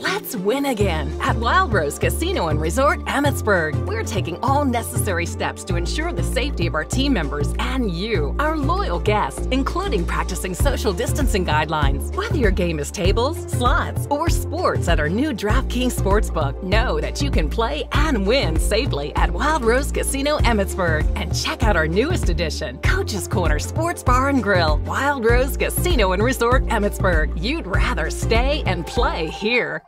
Let's win again at Wild Rose Casino and Resort Emmetsburg. We're taking all necessary steps to ensure the safety of our team members and you, our loyal guests, including practicing social distancing guidelines. Whether your game is tables, slots, or sports at our new DraftKings Sportsbook, know that you can play and win safely at Wild Rose Casino Emmetsburg. And check out our newest addition, Coach's Corner Sports Bar and Grill, Wild Rose Casino and Resort Emmetsburg. You'd rather stay and play here.